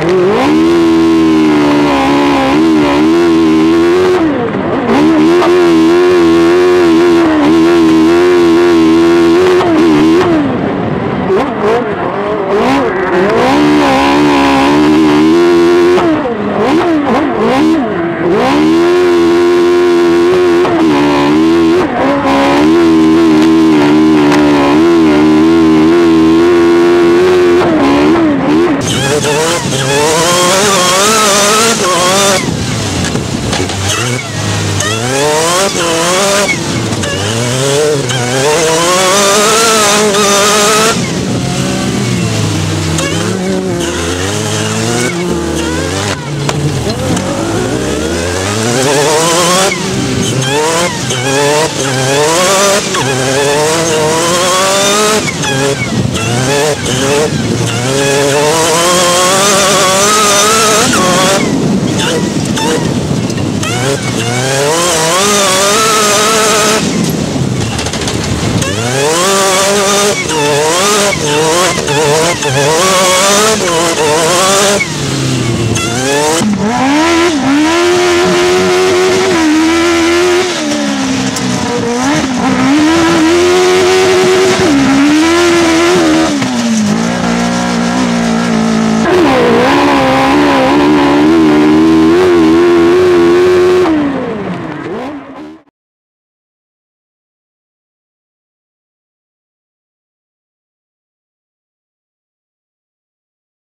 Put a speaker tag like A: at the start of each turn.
A: Ooh. Oh,